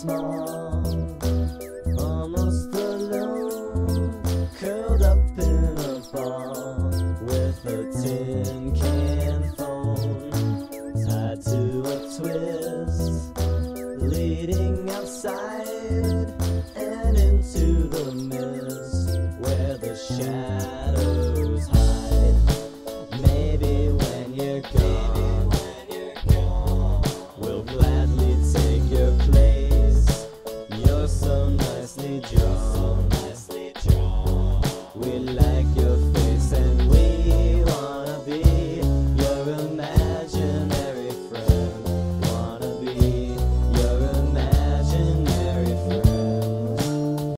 small, almost alone, curled up in a ball with a tin can phone tied to a twist, leading outside and into the mist where the shadows. angels.